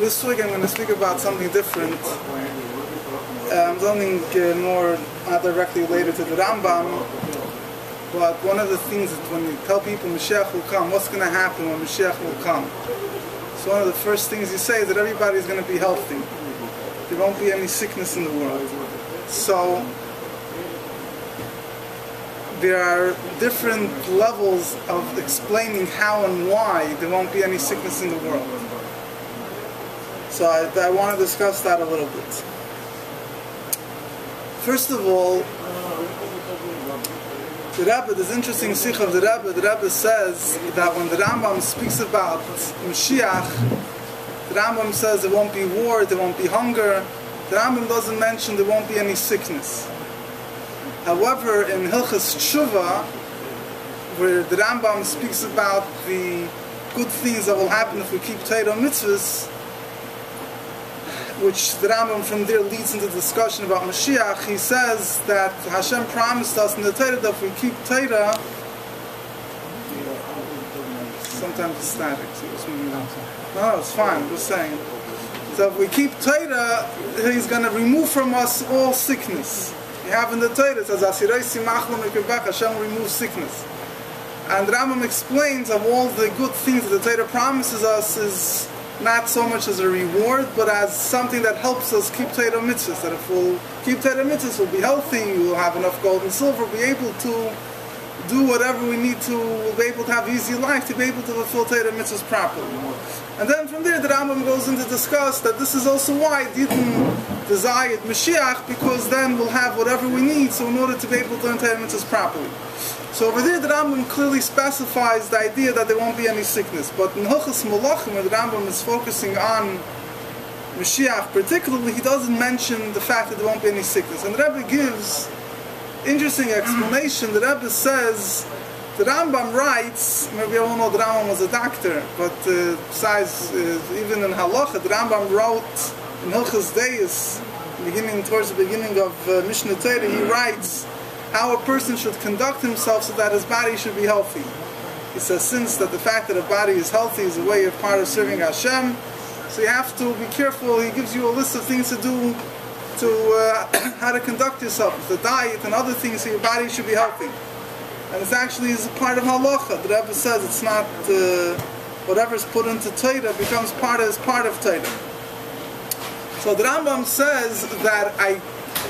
this week I'm going to speak about something different. Um, something uh, more not directly related to the Rambam, but one of the things when you tell people Mashiach will come, what's going to happen when Mashiach will come? So one of the first things you say is that everybody's going to be healthy. There won't be any sickness in the world. So there are different levels of explaining how and why there won't be any sickness in the world. So I, I want to discuss that a little bit. First of all, the Rebbe, this interesting sicha of the Rebbe, the Rebbe says that when the Rambam speaks about Mashiach, the Rambam says there won't be war, there won't be hunger. The Rambam doesn't mention there won't be any sickness. However, in Hilchas Tshuva, where the Rambam speaks about the good things that will happen if we keep Torah mitzvahs, which the Rambam from there leads into discussion about Mashiach, he says that Hashem promised us in the Torah that if we keep Torah, sometimes it's static, so it's moving. No, it's fine, just saying. So if we keep Torah, he's going to remove from us all sickness. You have in the Torah, it says, Asirei mekebach, Hashem removes sickness. And Rambam explains of all the good things that the Torah promises us is not so much as a reward, but as something that helps us keep Torah mitzvahs. That if we'll keep Torah mitzvahs, we'll be healthy, we'll have enough gold and silver, be able to do whatever we need to, we'll be able to have easy life, to be able to fulfill Torah mitzvahs properly. And then from there, the Rambam goes in to discuss that this is also why didn't desire Mashiach, because then we'll have whatever we need, so in order to be able to learn Torah mitzvahs properly. So over there, the Rambam clearly specifies the idea that there won't be any sickness. But in Hilchas Malachim, where the Rambam is focusing on Mashiach particularly, he doesn't mention the fact that there won't be any sickness. And the Rebbe gives interesting explanation. The Rebbe says, the Rambam writes, maybe all know the Rambam was a doctor, but uh, besides, uh, even in Halacha, the Rambam wrote in Hilchas Deis, beginning towards the beginning of uh, Mishneh Torah, he writes, how a person should conduct himself so that his body should be healthy. He says, since that the fact that a body is healthy is a way of part of serving Hashem, so you have to be careful. He gives you a list of things to do to uh, how to conduct yourself, the diet and other things, so your body should be healthy. And it's actually is part of halacha. The Rebbe says it's not uh, whatever's put into Torah becomes part is part of Torah. So the Rambam says that I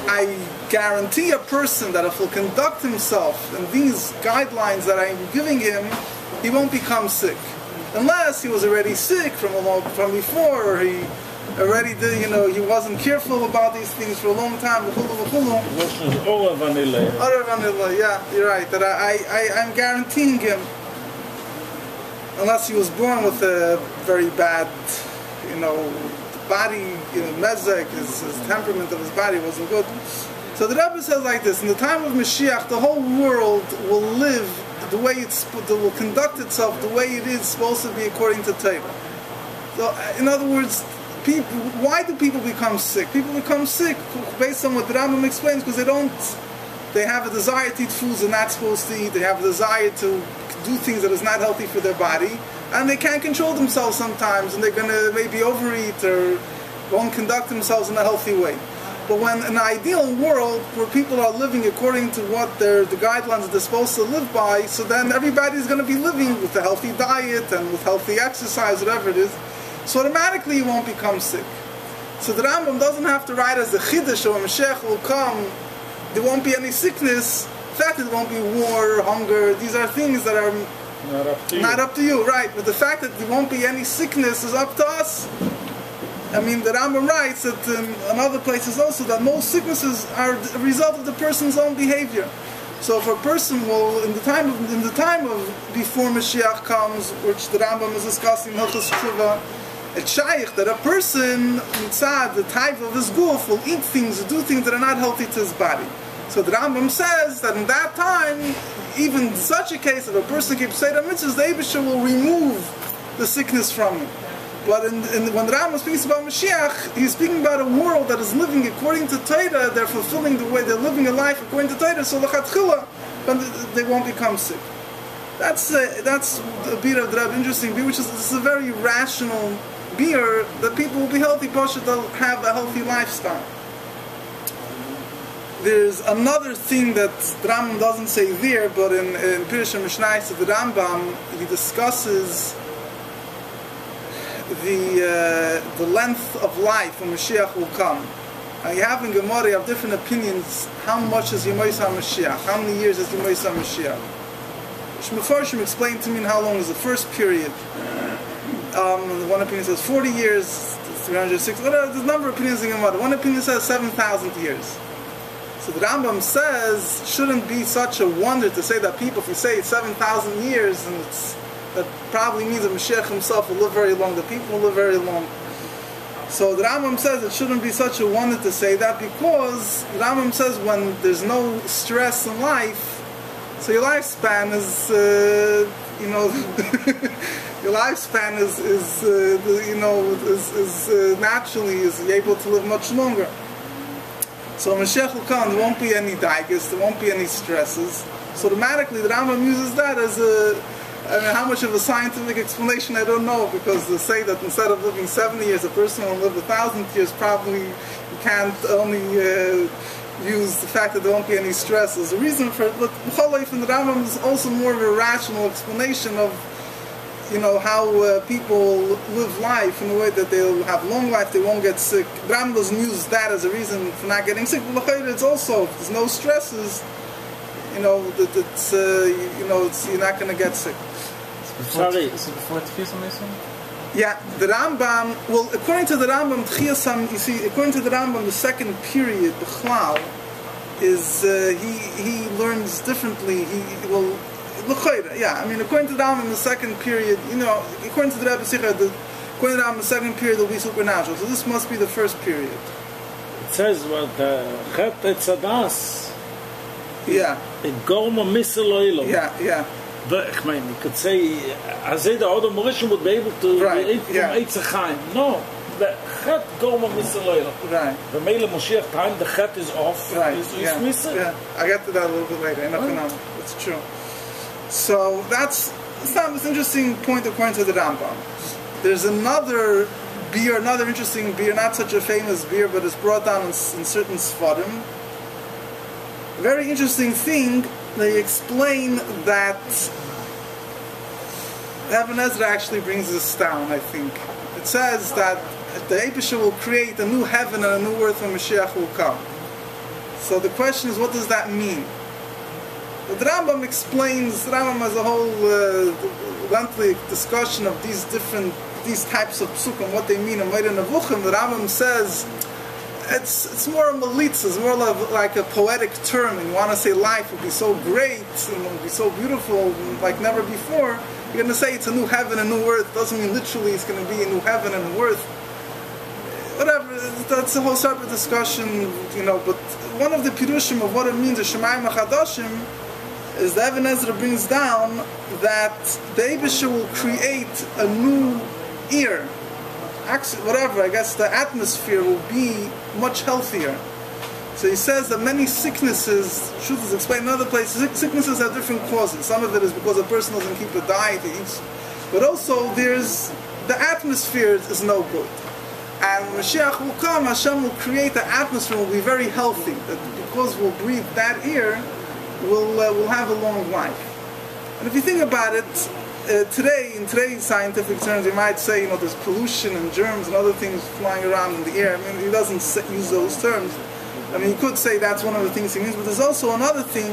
I guarantee a person that if he'll conduct himself in these guidelines that I'm giving him, he won't become sick. Unless he was already sick from a long, from before, or he already did, you know, he wasn't careful about these things for a long time. Over vanilla. Other vanilla, yeah, you're right. That I, I, I'm guaranteeing him, unless he was born with a very bad, you know, body, you know, mezek, his, his temperament of his body wasn't good. So the Rebbe says like this: in the time of Mashiach, the whole world will live the way it's will conduct itself the way it is supposed to be according to Torah. So, uh, in other words, people, why do people become sick? People become sick based on what the Rambam explains because they don't. They have a desire to eat foods they're not supposed to eat. They have a desire to do things that is not healthy for their body and they can't control themselves sometimes, and they're going to maybe overeat or won't conduct themselves in a healthy way. But when an ideal world where people are living according to what the guidelines they're supposed to live by, so then everybody's going to be living with a healthy diet and with healthy exercise, whatever it is. So automatically you won't become sick. So the Rambam doesn't have to write as a chiddush or a Mashiach will come, there won't be any sickness. In fact, there won't be war, hunger. These are things that are Not up to you. not up to you, right? But the fact that there won't be any sickness is up to us. I mean, the Rambam writes that um, in other places also that most sicknesses are a result of the person's own behavior. So if a person will, in the time of, in the time of before Mashiach comes, which the Rambam is discussing Hilchos Tshuva, shaykh that a person, mitzad, the type of his goof, will eat things, do things that are not healthy to his body. So the Rambam says that in that time, even such a case, if a person keeps Seder mitzvahs, the Abisha will remove the sickness from him. But in, in, when the Rambam speaks about Mashiach, he's speaking about a world that is living according to Torah, they're fulfilling the way, they're living a life according to Torah, so l'chatchila, but they won't become sick. That's uh, that's a bit of Rebbe interesting, which is, is a very rational beer, the people will be healthy, Pasha, they'll have a healthy lifestyle. There's another thing that the Rambam doesn't say there, but in, in Pirush Mishnah, the Rambam, he discusses the, uh, the length of life when Mashiach will come. And you have in Gemara, you have different opinions, how much is Yemoisa Mashiach? How many years is Yemoisa Mashiach? Shmefarshim explained to me how long is the first period. Um, one opinion says 40 years, 360, whatever, there's a number of opinions in Gemara. One opinion says 7,000 years. So the Rambam says, shouldn't be such a wonder to say that people, if you say it's 7,000 years, and that probably means that Mashiach himself will live very long, the people will live very long. So the Rambam says it shouldn't be such a wonder to say that because the Rambam says when there's no stress in life, so your lifespan is, uh, you know, your lifespan is, is uh, you know, is, is uh, naturally is able to live much longer. So Mashiach will come, there won't be any daigas, there won't be any stresses. So automatically the Rambam uses that as a, I mean, how much of a scientific explanation I don't know, because to say that instead of living 70 years, a person will live a thousand years, probably you can't only uh, use the fact that there won't be any stresses. The reason for look, Cholay in the Rambam is also more of a rational explanation of, you know, how uh, people live life in a way that they'll have long life, they won't get sick. The Rambam doesn't use that as a reason for not getting sick. But it's also, if there's no stresses, you know, that it's, uh, you know, it's, you're not going to get sick. Sorry. Is it before Tfisa Mason? Yeah, the Rambam, well, according to the Rambam, Tchiyasam, you see, according to the Rambam, the second period, the Chlal, is, uh, he, he learns differently. He, well, Yeah, I mean, according to the Rambam, the second period, you know, according to the Rebbe Sikha, the, according to the Rambam, the second period will be supernatural. So this must be the first period. It says what the Chet Etzadas, Yeah, it gorma miseloilo. yeah, yeah. But I mean, you could say, as the other Mauritian would be able to Right, eat from yeah. Eitzachaim. No, the Chet gorma miseloilo. Right. The Mele Moshiach time, the Chet is off. Right. Is, is yeah. yeah. I get to that a little bit later. Enough Oh. enough. It's true. So that's an interesting point according to the Rambam. There's another beer, another interesting beer, not such a famous beer, but it's brought down in, in certain Sfarim. Very interesting thing, they explain that Evan Ezra actually brings this down, I think. It says that the Abisha will create a new heaven and a new earth when Mashiach will come. So the question is, what does that mean? The Rambam explains, Rambam has a whole uh, lengthy discussion of these different, these types of psukim, what they mean in Moreh Nevuchim. The Rambam says it's it's more a malitza, it's more like, a poetic term, and you want to say life will be so great and will be so beautiful like never before. You're going to say it's a new heaven and new earth. Doesn't mean literally it's going to be a new heaven and a new earth. Whatever, that's a whole separate discussion, you know. But one of the pirushim of what it means, the Shemayim Achadashim, is the Evan Ezra brings down that the Abisha will create a new ear. Whatever, I guess the atmosphere will be much healthier. So he says that many sicknesses, truth is explained in other places, sicknesses have different causes. Some of it is because a person doesn't keep a diet, he eats. But also there's, the atmosphere is no good. And when Mashiach will come, Hashem will create the atmosphere, will be very healthy. That because we'll breathe that air, we'll, uh, we'll have a long life. And if you think about it, uh, today, in today's scientific terms, you might say, you know, there's pollution and germs and other things flying around in the air. I mean, he doesn't use those terms. I mean, you could say that's one of the things he means, but there's also another thing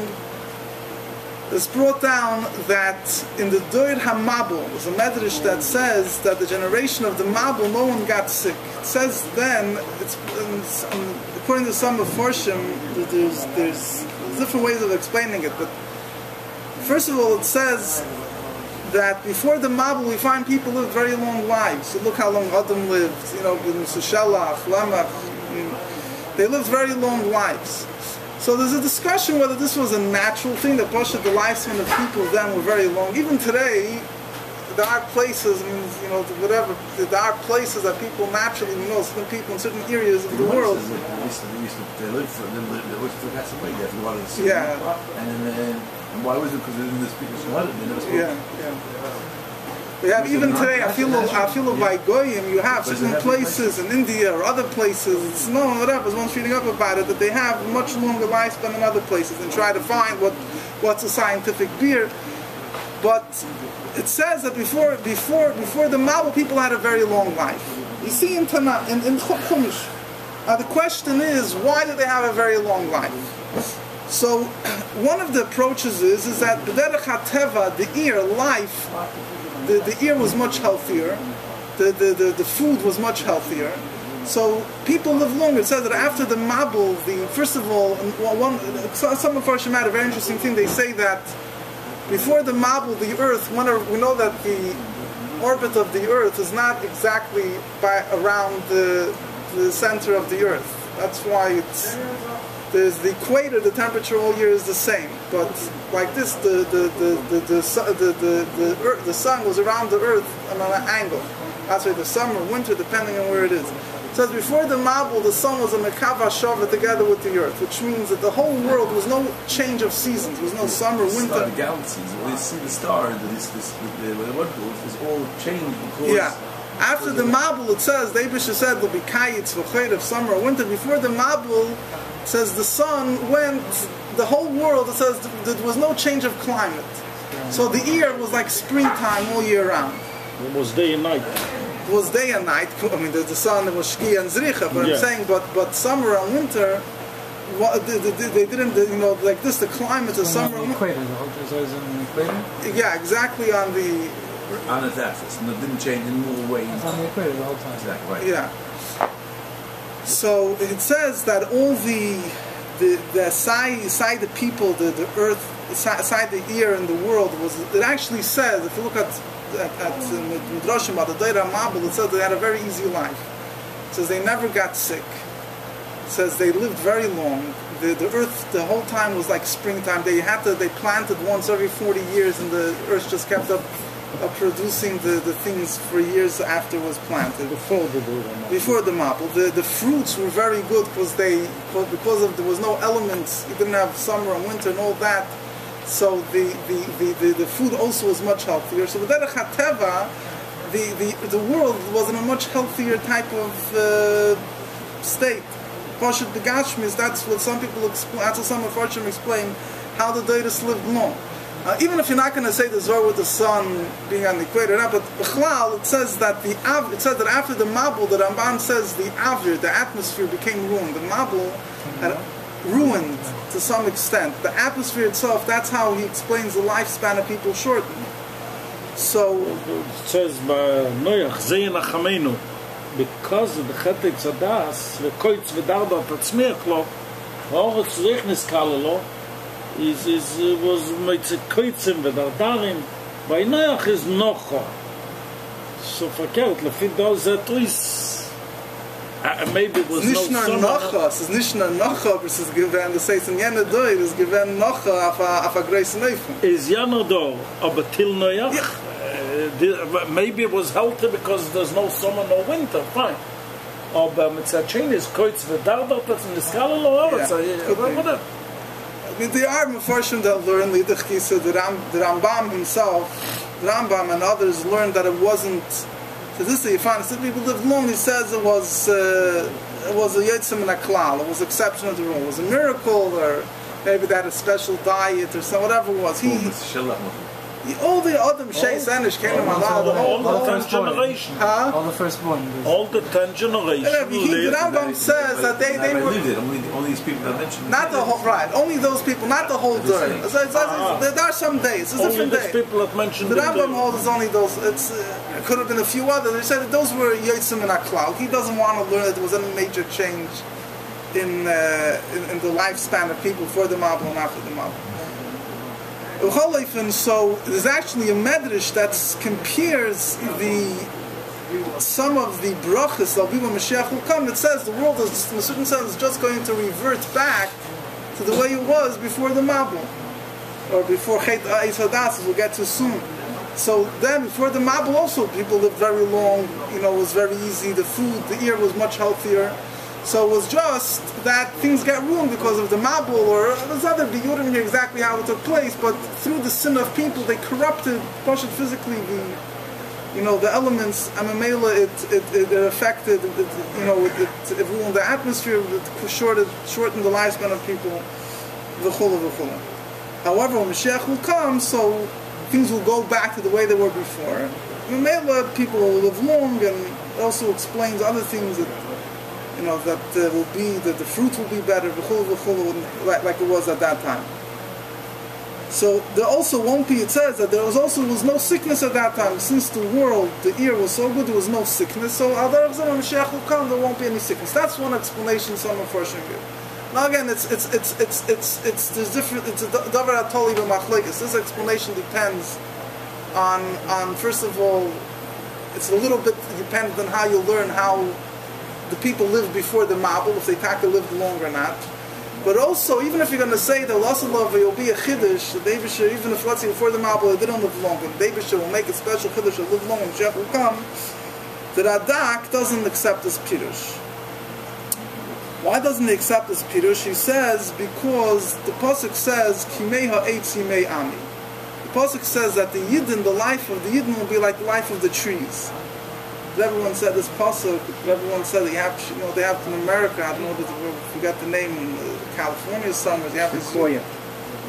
that's brought down that in the Doir HaMabul, there's a medrash that says that the generation of the Mabul, no one got sick. It says then, it's, it's- according to some of Forshim, there's, there's different ways of explaining it, but first of all, it says that before the Mabul, we find people lived very long lives. So look how long Adam lived, you know, in Sushalach, Lamach, they lived very long lives. So there's a discussion whether this was a natural thing that Pasha, the lifespan of people then were very long. Even today, there are places, I mean, you know, whatever, there are places that people naturally, you know, certain people in certain areas of the world. They used to, they used to, they lived for, they lived, they lived for that's the way they a lot the. Yeah. And then, uh, and why was it? Because they didn't speak Shahada. They never spoke. Yeah, yeah. We have even today, I feel, I feel by Goyim, you have certain places in India or other places, it's known, whatever, there's one reading up about it, that they have much longer lifespan than in other places and try to find what, what's a scientific beer. But it says that before, before, before the Mabul, people had a very long life. You see in Tanakh, in, in Chumash. Now the question is, why do they have a very long life? So one of the approaches is is that B'derech HaTeva, the ear, life, the, the ear was much healthier, the, the, the, the food was much healthier. So people live longer. It says that after the Mabul, the first of all, one, some of our had a very interesting thing. They say that before the Mabul, the Earth, we know that the orbit of the Earth is not exactly by around the, the center of the Earth. That's why it's there's the equator, the temperature all year is the same. But like this, the the the the the, the, the, the, earth, the sun goes around the Earth on an angle. That's why the summer, winter, depending on where it is. It says before the Mabul, the sun was a Mekava Shava together with the Earth, which means that the whole world was no change of seasons. There was no summer, Star, winter. the galaxies, when you see the stars, this, this, the, the, what goes, is all changed because Yeah. After the Mabul, it says, the Abisha said, there'll be Kayitz, V'chayt of summer or winter. Before the Mabul, it says the sun went, the whole world, it says there was no change of climate. So the year was like springtime all year round. It was day and night. It was day and night. I mean, there's the sun, there was Shki and Zricha, but Yeah. I'm saying, but, but summer and winter, what, they, they, they didn't, you know, like this, the climate of It's on summer the and winter. equator, the whole it's always on the equator. Yeah, exactly on the, on its axis, and it didn't change in more ways. It's on the equator the whole time. Exactly, right. Yeah. So it says that all the the the side side the people, the, the earth, side, side the ear in the world was. It actually says if you look at at, at Midrashim about the Deira Mabul, it says they had a very easy life. It says they never got sick. It says they lived very long. The, the earth the whole time was like springtime. They had to they planted once every forty years, and the earth just kept up. Uh, producing the, the things for years after it was planted Before the Dura. before the Mabul. The the fruits were very good because they because of there was no elements. You didn't have summer and winter and all that. So the the, the, the, the food also was much healthier. So the Derech HaTeva, the, the the world was in a much healthier type of uh, state. Pashut the Gashmis, that's what some people explain. That's what some of Farshim explain how the Deiris lived long. Uh, even if you're not going to say the Zohar with the sun being on the equator, not, but Bichlal, it says that the Av, it says that after the Mabul, the Ramban says the Avir, the atmosphere became ruined. The Mabul had ruined to some extent. The atmosphere itself, that's how he explains the lifespan of people shortened. So, It says because of the Chetei Tzadas, the Koitz V'darda Tatzmiach lo, Haaretz Zechnis Kalelo, is, is, uh, was Meitze Koitzim V'dardarim, by Noach is Nocho. So verkehrt, lefi da ze tuis, Uh, maybe it was nicht no summer. noch, es ist nicht nur noch, aber es ist gewähnt, das heißt, in jener Doi, es ist gewähnt noch auf a größer Neufen. Ist ja noch da, aber till noch ja? Äh, ja. Maybe it was healthy because there's no summer, no winter, fine. Aber mit Zachin ist kreuz verdardert, das ist gar nicht noch, aber whatever. With the arm fortune that learned the Ram, the Rambam himself, the Rambam and others learned that it wasn't So this is you find some people lived long. He says it was uh, it was a yitzim and a klal. It was exception of the rule. It was a miracle, or maybe they had a special diet or some whatever it was. He all the Adam Sheis Enish came from Allah. The All the the ten whole, generation. huh? All the firstborn. there's- All the ten generation Yeah, he- the lived. Rambam says that they, they were. lived it. Only, only these people that mentioned. Not the whole right, only those people, not the whole That's day. So it's- it's- there are some days, it's a Only those people that mentioned The in Rambam holds it's only those. It's uh, it could have been a few others. They said that those were Yitzim and Aklal. He doesn't want to learn that there was any major change in, uh, in in the lifespan of people for the Mabul and after the Mabul. So there's actually a medrash that compares the some of the brachas that when Mashiach will come. It says the world is in a certain sense just going to revert back to the way it was before the Mabul or before Chet Ha'is we'll get to soon. So then, before the Mabul also, people lived very long, you know, it was very easy, the food, the ear was much healthier. So it was just that things get ruined because of the Mabul, or there's other, you wouldn't hear exactly how it took place, but through the sin of people, they corrupted, Pashat physically, the, you know, the elements, Amamela, it, it, it, it affected, it, you know, it, it, it ruined the atmosphere, it shorted, shortened the lifespan of people, v'chula v'chula. However, when Mashiach will come, so things will go back to the way they were before. Mamela, people will live long, and also explains other things that, you know, that uh, will be, that the fruit will be better, like, it was at that time. So there also won't be. It says that there was also was no sickness at that time. Since the world, the ear was so good, there was no sickness. So Mashiach will come, there won't be any sickness. That's one explanation some of Farshim give. Now again, it's it's it's it's it's it's there's different. It's a davar atoli b'machlekes. This explanation depends on on first of all, it's a little bit dependent on how you learn how the people lived before the Mabul, if they taka lived longer or not. But also, even if you're going to say that loss of love will be a chiddush, the Davisha, even if let's say before the Mabul they didn't live long, but Davisha will make a special chiddush, will live long, and will come. The Radak doesn't accept this pirush. Why doesn't he accept this pirush? He says because the pasuk says kimeha eitzimei ami. The pasuk says that the yidden, the life of the yidden, will be like the life of the trees everyone said this pasuk. Everyone said that you have, you know, they have in America. I don't know, I forget the name. In uh, California summers, you have Sequoia.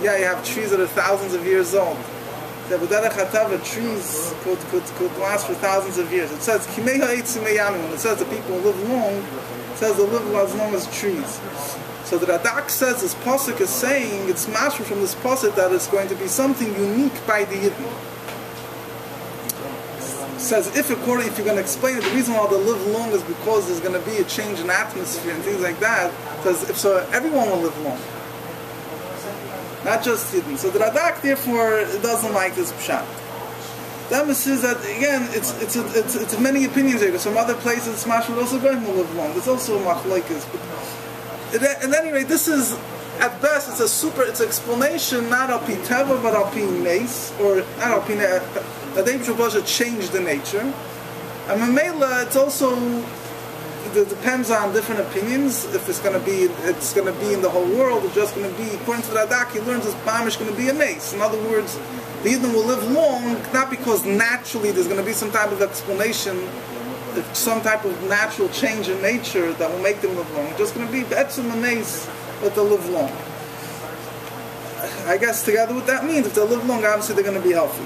Yeah, you have trees that are thousands of years old. The Buderech Hatava trees could, could, could last for thousands of years. It says Kimeha. When it says that people live long, it says they live as long as trees. So the Radak says this pasuk is saying it's master from this pasuk that it's going to be something unique by the Yidden says if according if you're going to explain it, the reason why they live long is because there's going to be a change in atmosphere and things like that. Says if so, everyone will live long, not just Yidden. So the Radak therefore doesn't like this pshat. That says that again, it's it's a, it's, it's many opinions here. Some other places, Smash would also going to live long. There's also machlekes, but at any rate, this is at best it's a super it's explanation not al piteva but al nes or not al that the Eibush changed the nature. And Mamela, it's also it depends on different opinions. If it's going to be, it's going to be in the whole world. It's just going to be according to the Radak. He learns it's Bamish going to be a mace. In other words, the Yidden will live long, not because naturally there's going to be some type of explanation, some type of natural change in nature that will make them live long. It's just going to be Etzim Mace that they'll live long. I guess together what that means, if they live long, obviously they're going to be healthy.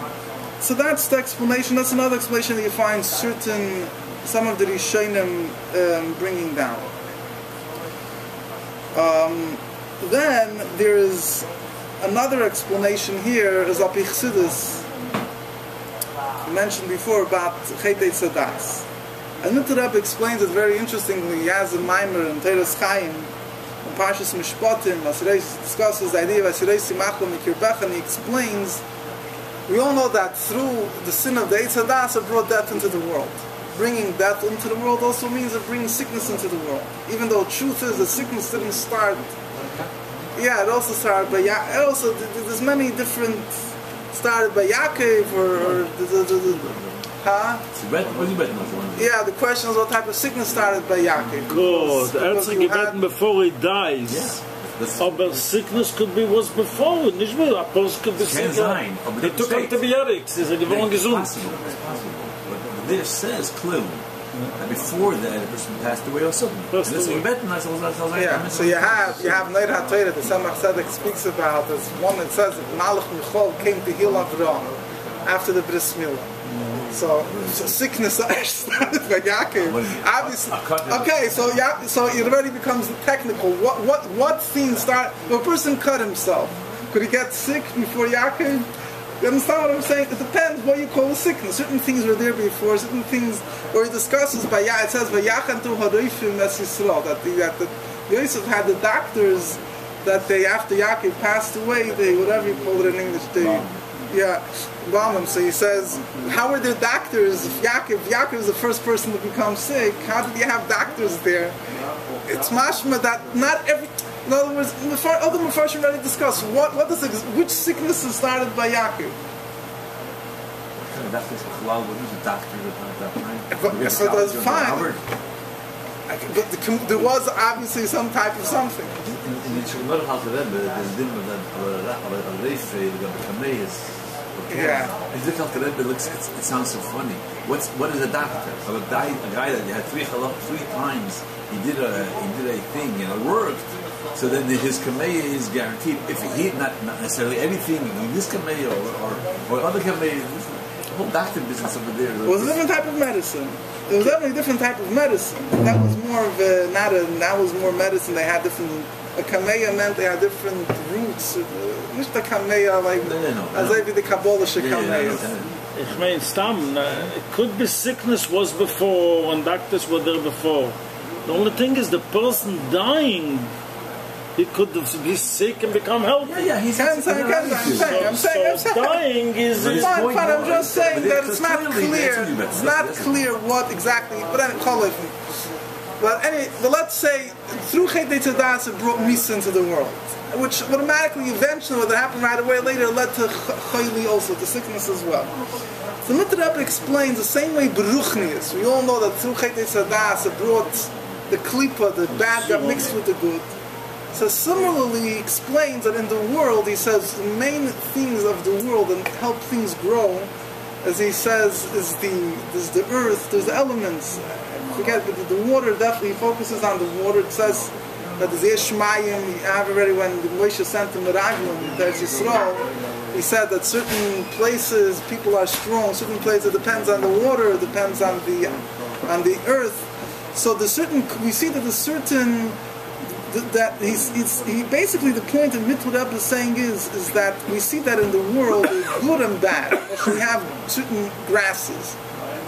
So that's the explanation. That's another explanation that you find certain, some of the Rishonim um, bringing down. Um, then there is another explanation here, as Apichsidis mentioned before about Chetei Tzadas. And Nitarab explains it very interestingly. He has a mimer in Toras Chaim, in Parshas Mishpatim, Asireis discusses the idea of Asireis Simachlo Mikirbecha, and he explains we all know that through the sin of the Eitz it brought death into the world. Bringing death into the world also means it brings sickness into the world. Even though truth is that sickness didn't start. Yeah, it also started by Ya- it also there's many different started by Yaakov or, or the, the, the, the Huh? Yeah, the question is what type of sickness started by Yaakov. Good. Answer gebeten before he dies. Yeah. Aber oh, sickness could be was before, nicht mehr. A post could be sick. sein, aber They took antibiotics. Sie sind gewohnt gesund. Possible, it's possible. This says clearly that before that a person passed away or something. Passed this away. is better than I was- like, Yeah, so you have you have Neir HaTorah, the Tzemach Tzedek speaks about this one that says that Malach Michal came to heal Avraham after the Bris Milah. So, so sickness started by Yaakov. Obviously, okay, so yeah, so it already becomes technical. What what what thing start? If a person cut himself, could he get sick before Yaakov? You understand what I'm saying? It depends what you call a sickness. Certain things were there before. Certain things, where he discusses by Ya, it says by Yachantu Harifim Es Yisrael that the that the Yosef had the doctors that they after Yaakov passed away, they whatever you call it in English, they yeah, him. So he says, how were there doctors? If Yaakov, if Yaakov is the first person to become sick, how did you have doctors there? It's mashma that not every. In other words, the far, other Mepharshim already discussed what what does which sickness is started by Yaakov. That was Halal, but who's a doctor at that time? But- We have so that's Dr. fine. Howard. I can- But the, there was obviously some type of something. In in the Shulman of Rebbe, there's din that, aber Reif, the Kamei is, Yeah. You look at the it looks it, it sounds so funny. What's what is a doctor? A guy, a guy that had three three times. He did a he did a thing and it worked. So then the, his kameya is guaranteed. If he not, not necessarily anything in this kameya or, or, or other kameya, the whole doctor business over there. It was a different type of medicine. It was definitely a different type of medicine. That was more of a, not a, that was more medicine. They had different, a kameya meant they had different roots. Nicht the kameya like, No, no, no, as no. the Kabbalah Yeah, yeah, yeah, Ich mein, Stam, uh, it could be sickness was before, when doctors were there before. The only thing is the person dying, he could be sick and become healthy. Yeah, yeah, he's I'm saying, I'm saying, I'm saying, I'm so saying. dying is, But is his Fine, point fine. I'm just saying but that it's it's not clear. that's what you- It's not clear what exactly. But then call it. But anyway, but let's say through Chet Tzadas it brought Misa into the world, which automatically, eventually, what happened right away later led to Chayli also, to sickness as well. So Rebbe explains the same way Beruchnius. We all know that through Chet Tzadas it brought the klipa, the bad got mixed with the good. So similarly, he explains that in the world, he says the main things of the world and help things grow, as he says, is the is the earth, there's the elements. I forget, but the water definitely focuses on the water. It says that Ishmael. You have already when Moshe sent him the Raglim, there's Yisrael. He said that certain places people are strong, certain places it depends on the water, depends on the on the earth. So the certain we see that the certain that he's, he's, he basically the point that Mitzvah is saying is is that we see that in the world good and bad. We have certain grasses,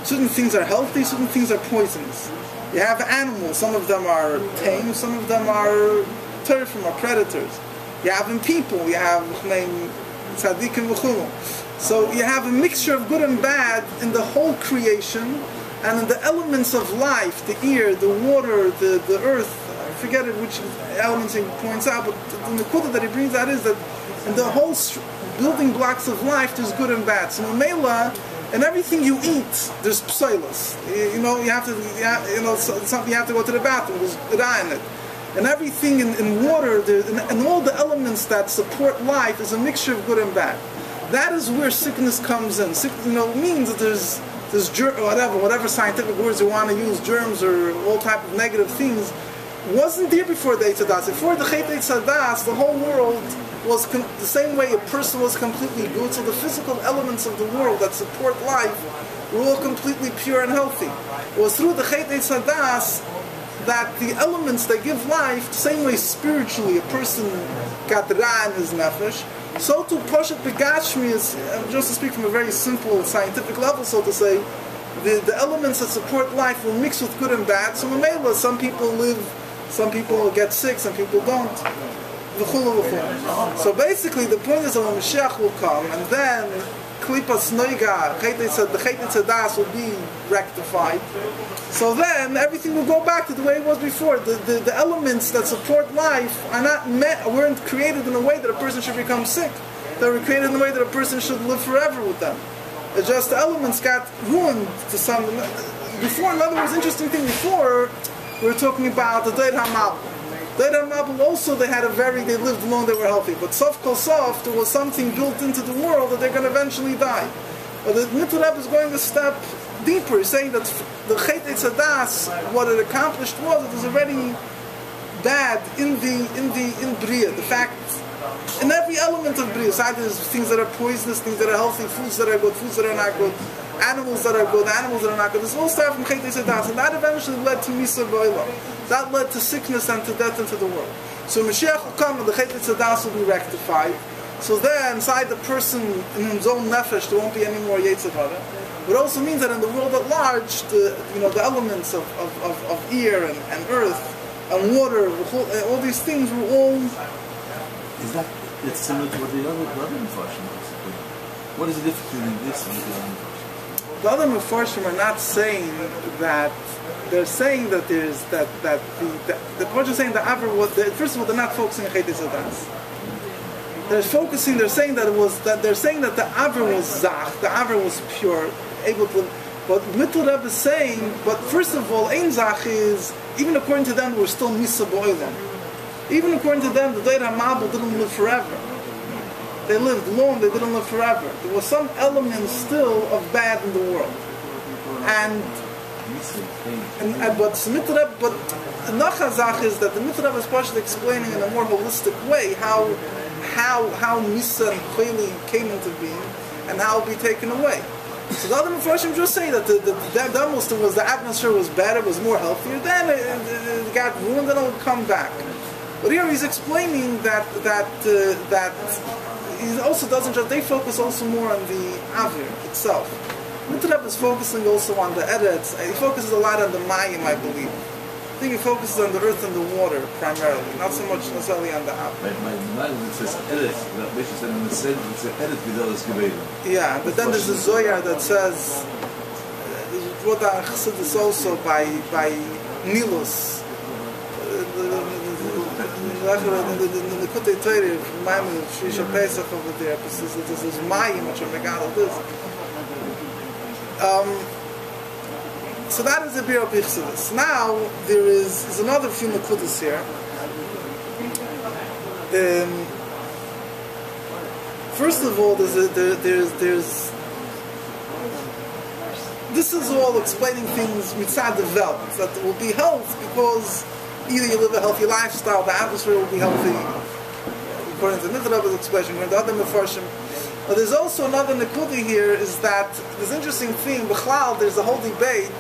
certain things are healthy, certain things are poisonous. You have animals, some of them are tame, some of them are terfim, are predators. You have people, you have name and v'chulu. So you have a mixture of good and bad in the whole creation, and in the elements of life, the air, the water, the, the earth. I forget which elements he points out, but the quote that he brings out is that in the whole building blocks of life, there's good and bad. So Mela, and everything you eat, there's psilos. You, know, you have to, you, have, you know, something you have to go to the bathroom. There's ira in it and everything in, in water, and, and all the elements that support life is a mixture of good and bad. That is where sickness comes in. Sick, you know, means that there's there's whatever whatever scientific words you want to use, germs or all type of negative things, wasn't there before the Eitzadas. Before the Chet Eitzadas, the whole world was the same way a person was completely good. So the physical elements of the world that support life were all completely pure and healthy. It was through the Chet Eitzadas that the elements that give life, same way spiritually a person got ra in his nefesh, so to Poshet Begashmi is, uh, just to speak from a very simple scientific level, so to say, the, the elements that support life will mix with good and bad. So Mamela, some people live, some people get sick, some people don't. V'chulu v'chulu. So basically, the point is that when Mashiach will come, and then Klipas Noiga, the Chet Tzadas will be rectified. So then everything will go back to the way it was before. The, the, the elements that support life are not met, weren't created in a way that a person should become sick. They were created in a way that a person should live forever with them. It's just the elements got ruined to some. Before, in other words, interesting thing before, we were talking about the Deir Hamab. Deir Hamab also they had a very, they lived long, they were healthy. But Sof Kol Sof, there was something built into the world that they're going to eventually die. But the Rebbe is going a step deeper, saying that the Chet Eitzadas, what it accomplished was it was already bad in the in the in Bria. The fact in every element of Bria, side there's things that are poisonous, things that are healthy, foods that are good, foods that are not good, animals that are good, animals that are not good. This all started from Chet Eitzadas, and that eventually led to Misa Boilam. That led to sickness and to death into the world. So Mashiach will come and the Chet Eitzadas will be rectified. So then, inside the person in his own nefesh, there won't be any more Yetzirah. But it also means that in the world at large, the you know the elements of, of, of, of air and, and earth and water, uh, all these things were all Is that it's similar to what the other the other Mepharshim was? What is the difference between this and the other The other Mepharshim are not saying that they're saying that there's that that the the, the Mepharshim saying the Aver was the, first of all they're not focusing on Chetes Adas. They're focusing. They're saying that it was that they're saying that the Aver was Zach, the Aver was pure, able to. But Mittel Rebbe is saying, but first of all, Ein Zach is even according to them we're still Misa Boilam. Even according to them, the Deir Hamabel didn't live forever. They lived long, they didn't live forever. There was some element still of bad in the world. And and, and but Mitreb, but Nachazach is that the Mitreb is partially explaining in a more holistic way how how how Misa and Chayli came into being and how it will be taken away. So the other Mepharshim just say that the, the, was the atmosphere was better, was more healthier, then it, it, it got ruined and it'll come back. But here he's explaining that that uh, that he also doesn't just they focus also more on the avir itself. Mitreb is focusing also on the eretz. He focuses a lot on the mayim, I believe. I think he focuses on the earth and the water primarily, not so much necessarily on the avir. My my it says eretz. That which is in the sense it's eretz bidalas gebeilim. Yeah, but then there's a Zohar that says uh, this is brought down also by by Nilus. Uh, the- the- the- the- the- the- the Kutei Torah, Maimon, Shisha Pesach this is is. Um, so that is the of Ichsidus. Now there is, there's another few Nakudas here. Um, First of all, there's a, there, there's there's this is all explaining things mitzad Welt that will be health because either you live a healthy lifestyle, the atmosphere will be healthy, according to the Midraba's expression, according to other Mefarshim. But there's also another Nakudi here is that this interesting thing, B'chlal, there's a whole debate.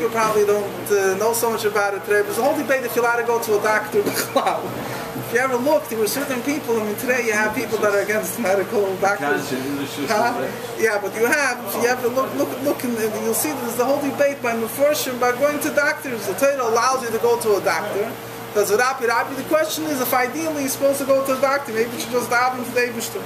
You probably don't uh, know so much about it today, but there's a whole debate if you're allowed to go to a doctor B'chlal. If you ever look, there were certain people, I mean today you have people that are against medical doctors. Huh? Yeah, but you have, if you ever look, look, look, and you'll see there's the whole debate by Mepharshim by going to doctors. The Torah allows you to go to a doctor. Does it happen? Rapi? The question is, if ideally you're supposed to go to a doctor, maybe you should just dive into the Eibishter.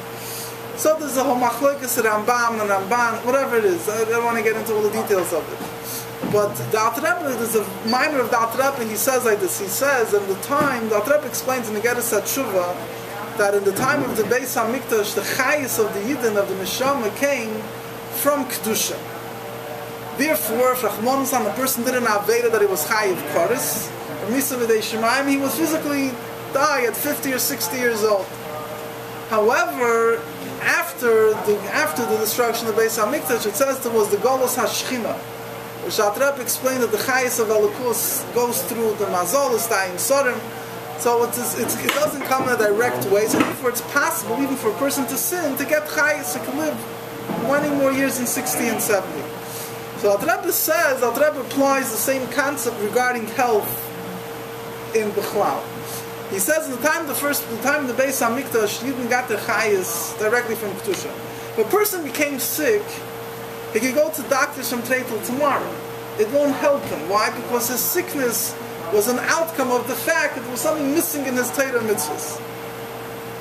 So there's a whole machlokes, Rambam and Ramban, whatever it is. I don't want to get into all the details of it. But the Alter Rebbe, there's a minor of the Alter Rebbe, he says like this, he says, in the time, the Alter explains in the Geras HaTshuva, that in the time of the Beis HaMikdash, the chayis of the Yidden, of the Neshama, came from Kedusha. Therefore, if Rachmanon a person didn't have Veda that he was Chayiv Koris, or He was physically die at 50 or 60 years old. However, after the after the destruction of Beis Hamikdash, it says there was the Golos Hashchina. Shatrep explained that the Chayes of Elokus goes through the Mazolos, the Ayin Sorim. So it's, it doesn't come in a direct way. So therefore, it's possible even for a person to sin to get Chayes to live many more years than 60 and 70. So Al says, Al applies the same concept regarding health in Bechlal. He says in the time the first, the time the Beis Hamikdash, Yidden got their chayas directly from Kedusha. If a person became sick, he could go to doctors from today till tomorrow. It won't help him. Why? Because his sickness was an outcome of the fact that there was something missing in his Torah mitzvahs.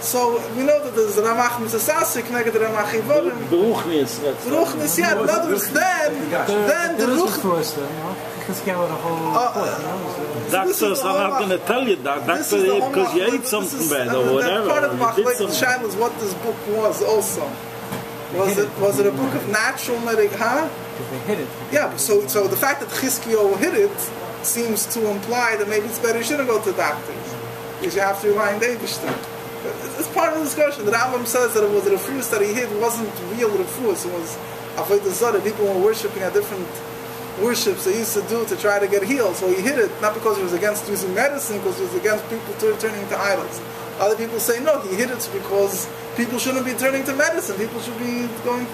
So we know that there's the Ramach Mitzvah connected to Ramach Yivorim. Beruchnis. The Ruchnis, yeah, in other words, then, then the There is a Ruch... then, no? Because you have a whole uh, Course, you know? so- this is Doctors the are not going to tell you that. This Doctor, is the whole because you ate something is- bad or whatever. Part of the machlok something. Is what this book was also. Was it was it a book of natural medic? Huh? Because they hit it. Yeah. So so the fact that Chizkio hit it seems to imply that maybe it's better you shouldn't go to doctors because you have to rely on Davidson. It's part of the discussion. The Rambam says that it was a refus that he hit wasn't real refus. It was avodah zara. People were worshiping a different worships they used to do to try to get healed. So he hid it not because he was against using medicine, because he was against people tur- turning to idols. Other people say no, he hid it because people shouldn't be turning to medicine. People should be going.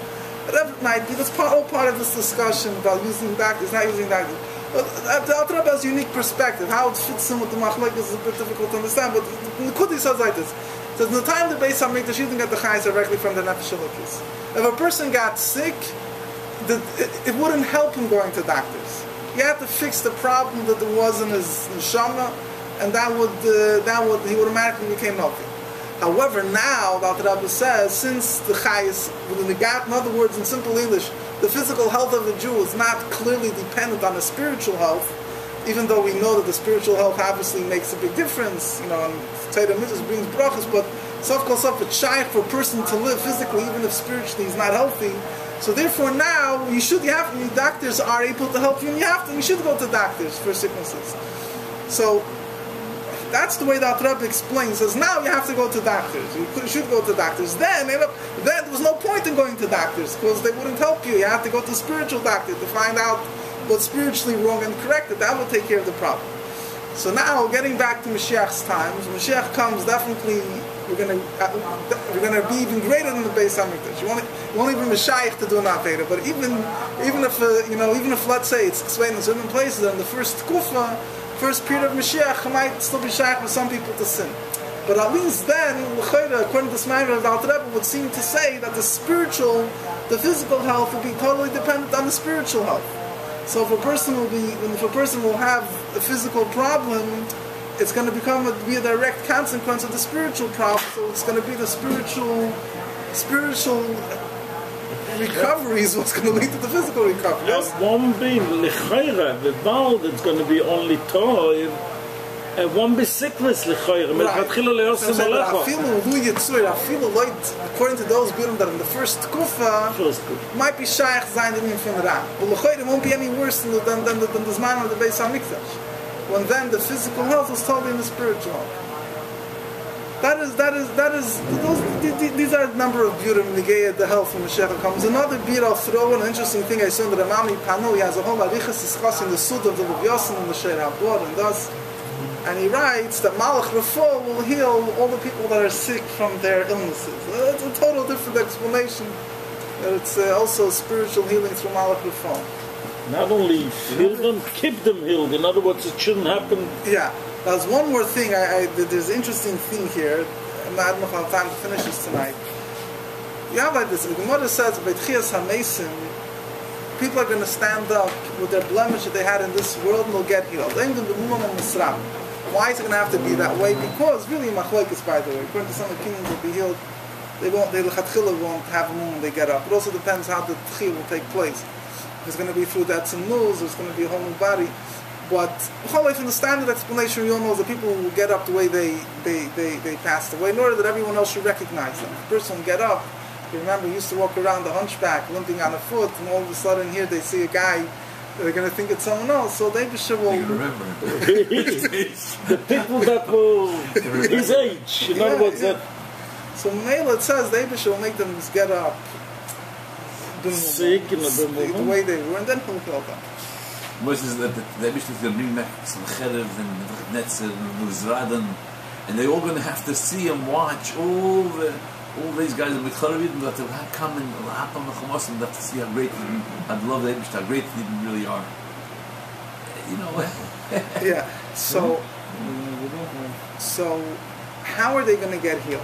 Whatever might be, that's part, all part of this discussion about using doctors, not using doctors. But the Alter Rebbe has unique perspective. How it fits in with the Machlek is a bit difficult to understand. But the Kudi says like this: says in the time the Beis Hamikdash, you didn't get the chayes directly from the Nefesh. If a person got sick, the, it, it wouldn't help him going to doctors. He had to fix the problem that there was in his neshama, and that would uh, that would he would automatically became healthy. However, now the Alter Rebbe says, since the gap, in other words, in simple English, the physical health of the Jew is not clearly dependent on the spiritual health, even though we know that the spiritual health obviously makes a big difference, you know, and Torah Mitzvahs brings brachas, but self calls up it's shaykh for a person to live physically, even if spiritually he's not healthy. So therefore now, you should, have, doctors are able to help you, and you have to, you should go to doctors for sicknesses. So, that's the way that Rebbe explains. Says now you have to go to doctors. You should go to doctors. Then, then there was no point in going to doctors because they wouldn't help you. You have to go to spiritual doctor to find out what's spiritually wrong and correct it. That will take care of the problem. So now, getting back to Mashiach's times, Mashiach comes, definitely we're gonna uh, we're gonna be even greater than the Beis Hamikdash. You won't, you won't even Mashiach to do an Aveda, but even even if uh, you know even if let's say it's explained in certain places, in the first kufa, first period of Mashiach might still be shaykh for some people to sin. But at least then, according to Smager of the Alter would seem to say that the spiritual, the physical health will be totally dependent on the spiritual health. So if a person will be, if a person will have a physical problem, it's going to become a, be a direct consequence of the spiritual problem. So it's going to be the spiritual, spiritual recovery is what's going to lead to the physical recovery. Ja, one being lechayra, the bald it's going to be only toy. And one be sickness lechayra. Mit Right. hatchila leosim So alecha. Afilu hu yitzur, afilu loit, according to those Birim that in the first kufa, First good. might be shaykh zayin din from Ra. But lechoyre won't be any worse than the, than, than, the- than the Zman of the Beis HaMikdash. When then the physical health is totally in the spiritual health. That is, that is, that is, those, th- th- these are a number of Birim negaya the health when Mashiach comes. Another Bir I'll throw an interesting thing I saw in the Ramami he has a whole arichas discussing the sud of the Livyasan and the Shor HaBor and thus, and he writes that Malach Rafo will heal all the people that are sick from their illnesses. It's a total different explanation. It's uh, also spiritual healing through Malach Rafo. Not only heal them, keep them healed. In other words, it shouldn't happen. Yeah. There's one more thing. I, I there's an interesting thing here. I don't know if I'll have time to finish this tonight. You have like this. The Gemara says, "Beitchias hamesim." People are going to stand up with their blemish that they had in this world and they'll get healed. Why is it going to have to be that way? Because really, machlokes, by the way, according to some opinions, will be healed. They won't. They won't have a moment when they get up. It also depends how the tchil will take place. If it's going to be through that some news, there's going to be a whole new body. But whole from the standard explanation, we all know the people will get up the way they, they, they, they passed away, in order that everyone else should recognize them. If a person will get up, you remember, he used to walk around the hunchback, limping on a foot, and all of a sudden here they see a guy, they're going to think it's someone else. So they should will. You remember. the people that will his age. In other Yeah, words, yeah. that So Mela, it says the Eibishter will make them get up. The way they were, and then he'll heal them. Most is that the the Mishnah is going to bring back some cherev and netzer and muzradan, and they're all going to have to see and watch all the all these guys in Mikharavim that will have come and happen and have to see how great and love the Mishnah, how great they even really are. You know, Yeah. So, so how are they going to get healed?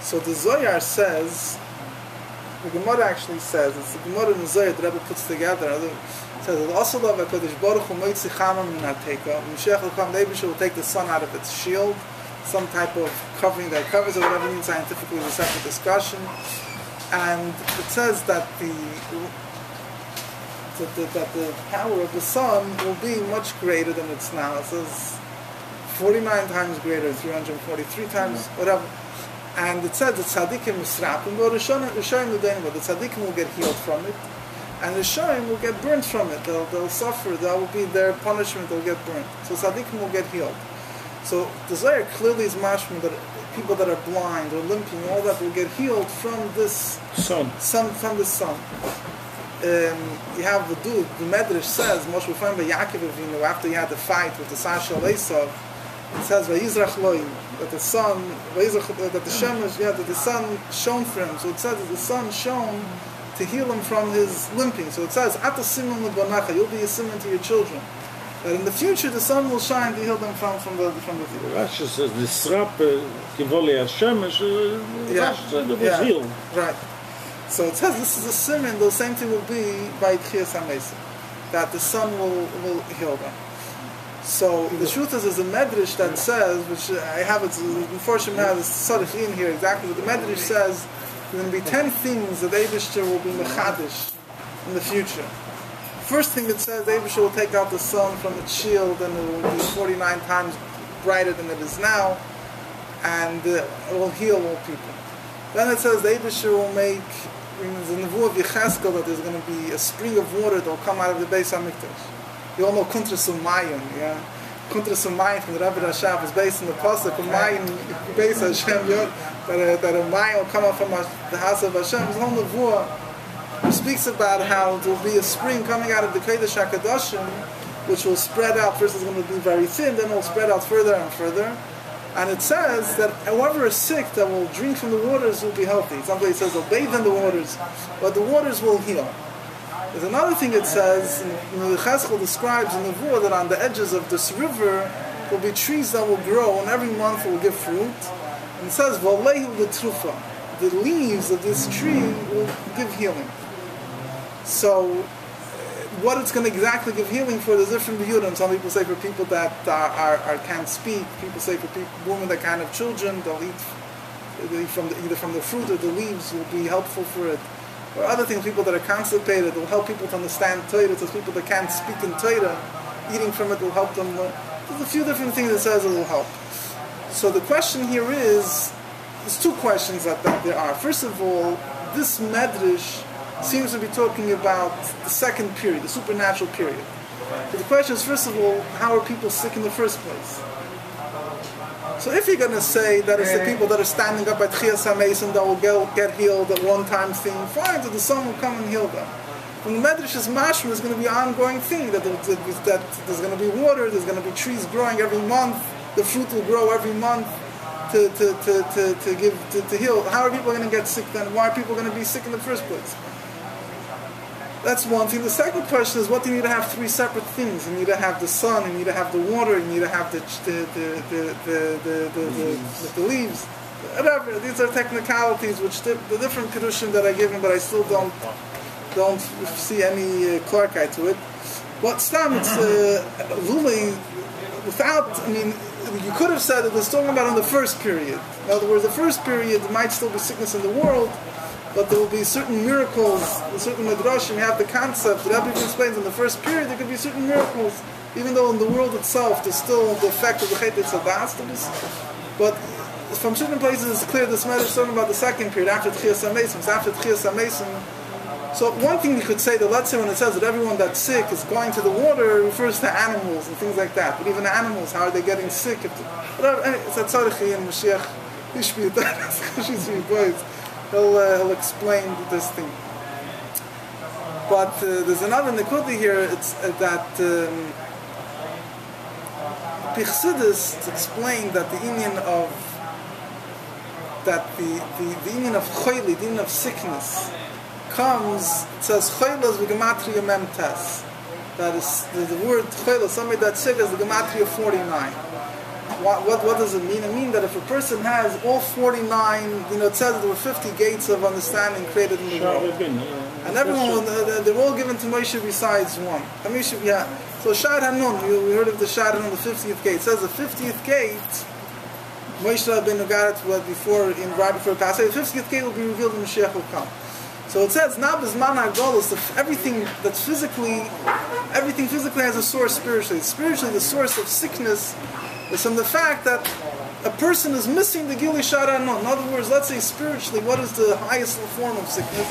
So the Zohar says, the Gemara actually says, it's the Gemara in the that Rebbe puts together. It says, it also love HaKadosh Baruch Hu moitzi chama min ha'teka. Mashiach will come, the Eibishter will take the sun out of its shield, some type of covering that covers it, whatever means scientifically is a separate discussion. And it says that the that the, that the power of the sun will be much greater than it's now. It says 49 times greater, 343 times, whatever. And it says that tzaddikim misrapim, but Rishonim Rishonim L'Denim, but the tzaddikim will get healed from it, and the Rishonim will get burnt from it. They'll, they'll suffer. That will be their punishment. They'll get burnt. So tzaddikim will get healed. So the Zohar clearly is mashma that people that are blind or limping, all that will get healed from this son. sun from the sun. Um, you have the dude, the Medrash says, Moshe by Yaakov Avinu, after he had the fight with the Sasha Esav, it says, Vayizrach loim, that the sun, that the Shemesh, yeah, that the sun shone for him. So it says that the sun shone to heal him from his limping. So it says, Ata simon lebanacha, you'll be a simon to your children. That in the future the sun will shine to heal them from, from the from the Rashi says the srap kivoli Hashemesh. uh, Yeah. Rashi said it was Yeah. healed. Right. So it says this is a simon, the same thing will be by Tchias HaMesim, that the sun will, will heal them. So the truth is, there's a medrash that says, which I have it, unfortunately now there's tzarich in here exactly, but the medrash says there's going to be ten things that Abishter will be mechadish in the future. First thing it says, Abishter will take out the sun from its shield and it will be 49 times brighter than it is now, and uh, it will heal all people. Then it says the Eibishter will make, in the Nevuah of Yecheskel, that there's going to be a spring of water that will come out of the Beis HaMikdash. You all know Kuntras Umayan, yeah? Kuntras of Mayim from the Rebbe Rashab is based on the Pasuk Mayim, based on Hashem Yod, that a, that a Mayim will come up from the house of Hashem. There's whole Nevuah who speaks about how there will be a spring coming out of the Kodesh HaKadoshim, which will spread out. First it's going to be very thin, then it will spread out further and further. And it says that whoever is sick that will drink from the waters will be healthy. Somebody says they'll bathe in the waters, but the waters will heal. There's another thing it says, the Cheskel describes in the Vua that on the edges of this river will be trees that will grow and every month will give fruit. And it says, Valehu the trufa. The leaves of this tree will give healing. So what it's going to exactly give healing for, there's different views. Some people say for people that are, are, are, can't speak. People say for people, women that can't have children, they'll eat, they'll eat from the, either from the fruit or the leaves will be helpful for it. Or other things, people that are constipated, will help people to understand Torah. There's people that can't speak in Torah, eating from it will help them. There's a few different things it says it will help. So the question here is, there's two questions that, that there are. First of all, this medrash seems to be talking about the second period, the supernatural period. So the question is, first of all, how are people sick in the first place? So if you're going to say that it's the people that are standing up at Chias HaMesim that will get, get healed at one time thing, fine, so the sun will come and heal them. From the Medrash's mashma is going to be an ongoing thing, that, there, that there's going to be water, there's going to be trees growing every month, the fruit will grow every month to, to, to, to, to give, to, to heal. How are people going to get sick then? Why are people going to be sick in the first place? That's one thing. The second question is, what do you need to have three separate things? You need to have the sun, you need to have the water, you need to have the the the the the, the, the, the, leaves. Whatever. These are technicalities, which the, the different kedushin that I give him, but I still don't don't see any uh, clarkite to it. But stam, it's uh, really without. I mean, you could have said it was talking about in the first period. In other words, the first period might still be sickness in the world but there will be certain miracles, certain midrashim have the concept that Rabbi explains in the first period there could be certain miracles, even though in the world itself there's still the effect of the Chet Tzadas, but from certain places it's clear this matter is talking about the second period, after Tchias HaMesim, after Tchias HaMesim. So one thing you could say that let's say when it says that everyone that's sick is going to the water, refers to animals and things like that. But even animals, how are they getting sick? It's a tzarichi and Mashiach, he'll, uh, he'll explain this thing. But uh, there's another Nikudi here, it's uh, that um, Pichsidis explained that the union of that the, the, the union of choyli, the union of sickness, comes, it says choyla is the gematria memtes. That is the, the word choyla, somebody that's sick is the gematria 49 what, what, what, does it mean? It means that if a person has all 49, you know, it says there were 50 gates of understanding created in the world. And everyone, they're all given to Moshe besides one. yeah. So Shaar HaNun, we heard of the Shaar HaNun, the 50th gate. It says the 50th gate, Moshe Rabbeinu got it before, in, right before Passover. The 50th gate will be revealed when Mashiach will come. So it says, Nabas Mana everything that's physically, everything physically has a source spiritually. Spiritually, the source of sickness is from the fact that a person is missing the Gili Shaar HaNun. In other words, let's say spiritually, what is the highest form of sickness?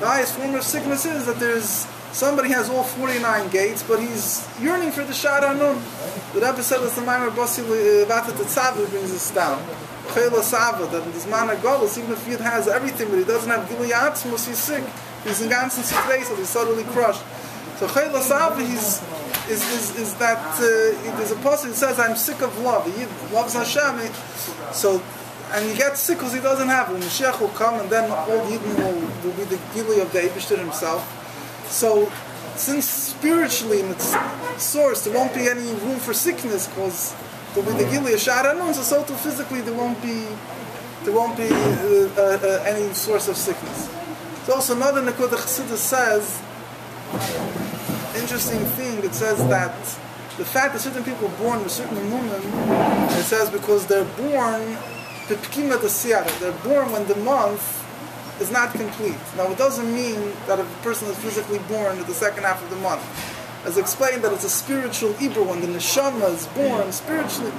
The highest form of sickness is that there's somebody has all 49 gates, but he's yearning for the Shaar HaNun. The Rebbe said that uh, the Maimer Basil Vata Tetzavu brings us down. Chayla Sava, that this Golos, even if he has everything, but he doesn't have Gili Atzmus, he's sick. He's in Gansen he's suddenly crushed. So Chayla Sava, he's is, is, is that uh, there's a person who says, I'm sick of love. He loves Hashem. So, and he gets sick because he doesn't have. When Mashiach will come and then all Yidden will, will be the Gili of the Eibishter himself. So, since spiritually in its source there won't be any room for sickness because there'll be the Gili of Sharanun, so so too physically there won't be there won't be uh, uh, uh, any source of sickness. There's also another Nakoda Chassidus says interesting thing. It says that the fact that certain people are born with certain imunim, it says because they're born they're born when the month is not complete. Now, it doesn't mean that if a person is physically born at the second half of the month. As explained, that it's a spiritual Ibra when the neshama is born spiritually.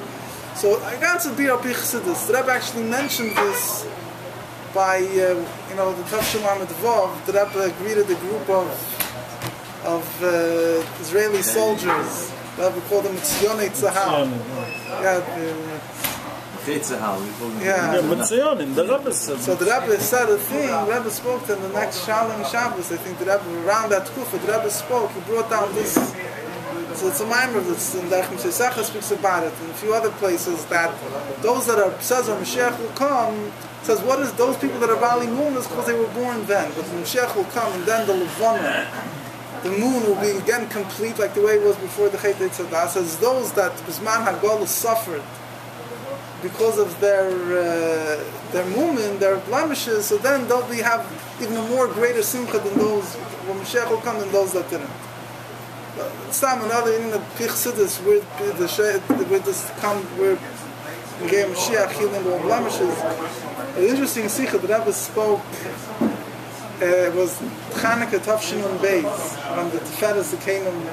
So, I got to be Chassidus. The Rebbe actually mentioned this by, uh, you know, the Tafshim Ahmed Vav. The Rebbe greeted a group of of uh, Israeli soldiers him Tzahal. Yeah, Chetzahal, we call him. Yeah. Ja, mit Zionim, der Rebbe said. So the Rebbe said a thing, Rebbe spoke to the next Shalom Shabbos, I think the Rebbe, around that Kufa, the Rebbe spoke, he brought down this, so it's a mimer that's in the Echim Sesacha speaks about it, and a few other places, that those that are, says when Mashiach will come, says what is those people that are Bali Moon is because they were born then, but when Mashiach will come, and then the Levana, the moon will be again complete like the way it was before the Chet Tzaddah, says those that Bisman HaGolus suffered, because of their uh, their movement, their blemishes, so then they'll be have even more greater simcha than those when Mashiach will come than those that didn't. Time another in the Pichsidis where the where this come where gave Mashiach healing all blemishes. An interesting sikha that Rebbe spoke uh, was Chanukah Tavshin and Beis when the Tiferes that came in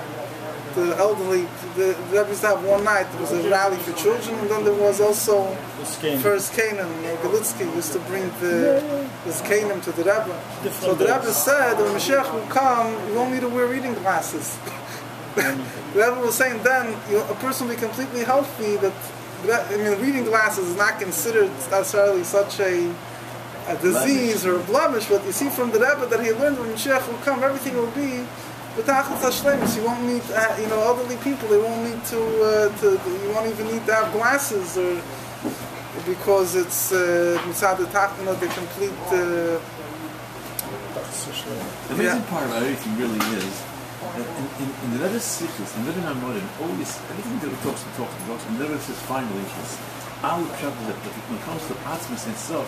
the elderly, the, the Rebbe used to have one night, there was a rally for children, and then there was also Skin. first Canaan. You know, Galitsky used to bring the this Canaan to the Rebbe. So the Rebbe days. said, when Mashiach will come, you won't need to wear reading glasses. the Rebbe was saying then, you know, a person will be completely healthy, that, that- I mean, reading glasses is not considered necessarily such a, a disease or a blemish, but you see from the Rebbe that he learned when Mashiach will come, everything will be B'tachlis Hashlemus. You won't need, uh, you know, elderly people. They won't need to, uh, to. You won't even need to have glasses, or because it's uh, mitzad the you know, the complete. Uh, The amazing part about everything really is in, in, in the Rebbe's Sikhs, in always, everything that he talks and talks and talks, and Rebbe says finally is, all the trouble that, when it comes to and itself,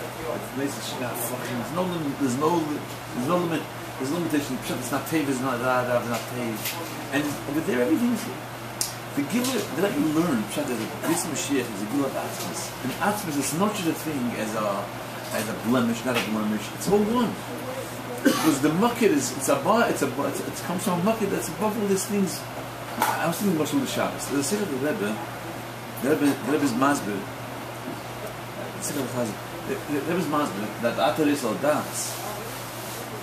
there's no limit, there's no, there's no limit, there's no limitation, it's not Tev, it's not Ra, Ra, it's not Tev. And over there, everything's, the Gila that you learn, Pshat, that this Mashiach is a Gila of Atzmas. And Atzmas is not just a thing as a, as a blemish, not a blemish, it's all one because the market is it's a bar, it's a it's, it comes from a market that's above all these things. I was thinking about the Shabbos. The Seder of the Rebbe, the Rebbe, the Rebbe's Masber, the of the Chazan, the the Rebbe's Masber that Atar is al das.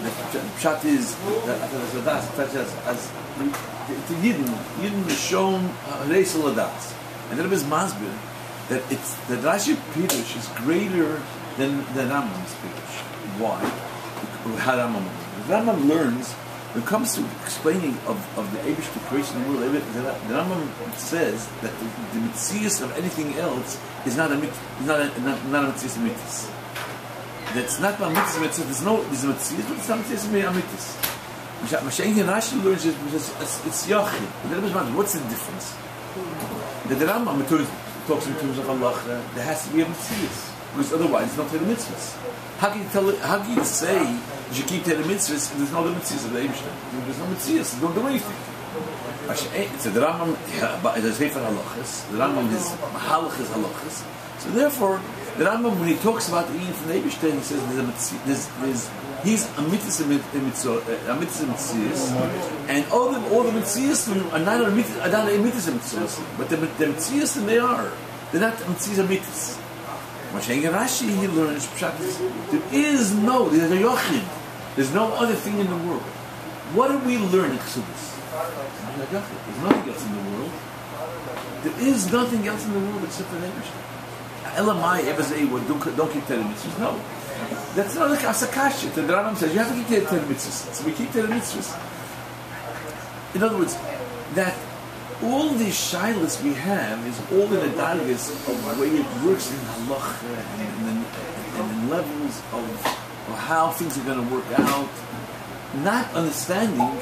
The pshat is that Atar is al das. The pshat as the Yidden, Yidden is shown uh, Reis al das, and the Rebbe's Masber that it's that Rashi Pirush is greater than the Rambam's Pirush. Why? How Rambam the Rambam learns when it comes to explaining of, of the Abish to creation of the world, the, Rambam says that the, the mitzias of anything else is not a mit, is not a, not, not a mitzias mitzvah. That's not a mitzvah mitzvah. There's no there's a mitzias, but it's not a mitzvah mitzvah. Mashiach and Rashi learns is it's, it's, it's yachid. The Rebbe Zman, What's the difference? The in terms- talks in terms of Allah. There has to be a mitzias because otherwise it's not the mitzvahs. How can you tell? it- How can you say you keep the mitzvahs if there's no mitzvahs of the Eibishter? There's no mitzvahs. Don't do anything. Mashiach- So the Rambam, yeah, but there's Sefer halachas. The Rambam is mahalach is halachas. So therefore, the Rambam when he talks about the Eden from the Eibishter, he says there's a mitzvah. There's, there's He's a mitzvah, a mitzvah, a mitzvah, mitzvahs, and all the all the mitzvahs are not a mitzvah, are not a mitzvah mitzvahs, but the the mitzvahs they are, they're not mitzvah mitzvahs. Mashiach and Rashi he learns pshat there is no there's a yochid, there's no other thing in the world. What do we learn in Chassidus? There's no nothing else in the world. There is nothing else in the world except for Eibishter. Elamai Ebazei, what don't, don't keep telling mitzvahs. No. That's not like Asakashi. The Rambam says you have to keep telling mitzvahs. So we keep telling mitzvahs. In other words, that all these shilas we have is all in the dargis of the way it works in halacha and, and, and in levels of, of how things are going to work out. Not understanding,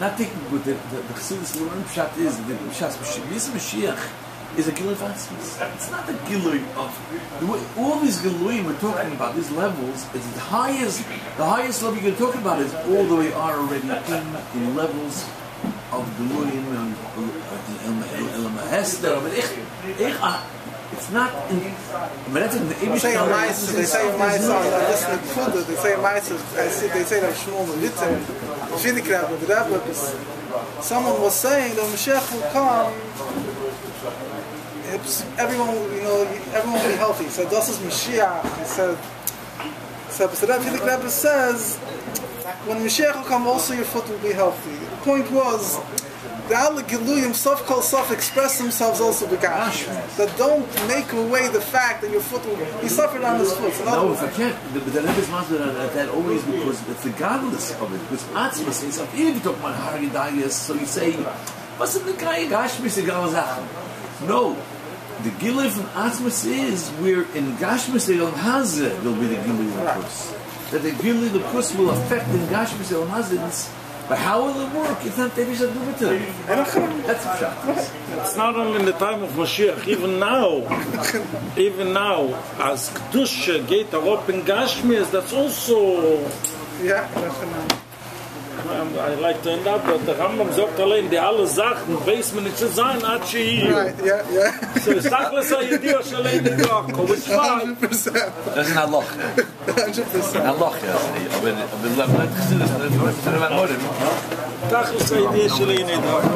not taking what the, the, the Chassidus learn pshat is, the pshat Mashiach, is a Gilui of Atzmas. It's not a Gilui of, way, all these Giluim we're talking about, these levels, it's the highest, the highest level you can talk about is all the way are already in, in levels of and Elam Hester, but ich, ich, uh, it's not in, but that's in the They say Meister, they say in Meister, on this Nekuda, they say Meister, I see, they say that Shmuel Levitin, Finikra, but the Rebbe, is- someone was saying that Mashiach will come, everyone, you know, everyone will be healthy. He said, this is Mashiach. He said, so, so that Rebbe says, when Mashiach will come, also your foot will be healthy. The point was, the Allah Giluyim, Sof Kol Sof, express themselves also begash. That don't make away the fact that your foot will, he suffered on his foot. So No, I can't, the, the Rebbe's master that, that always because it's the godless of it. Because Atzmas is, even if you talk about Harigdagias, so you say, what's in the guy, Gashmis, egal Sachen? No. The Gilui from Atzmas is where in Gashmis, egal Hazeh will be the Gilui of Kus. That the Gilui of Kus will affect in Gashmis, egal Hazeh. But how will it work? It's not Devish Adubitel. That's a shot. It's not only in the time of Mashiach, even now, even now, as Kedusha geht up in Gashmias, that's also, yeah, definitely. um, I like to end up, but the Rambam sagt allein, die alle Sachen, weiß man nicht zu sein, hat sie hier. Right, yeah, yeah. So it's tachlis a shalein in Rocco, which fine. 100%. Das ist ein Aloch. 100%. Ein Aloch, ja. Aber, aber, aber, aber, aber, aber, aber, aber, aber, aber, Tachlis a yediyah shalein in Rocco.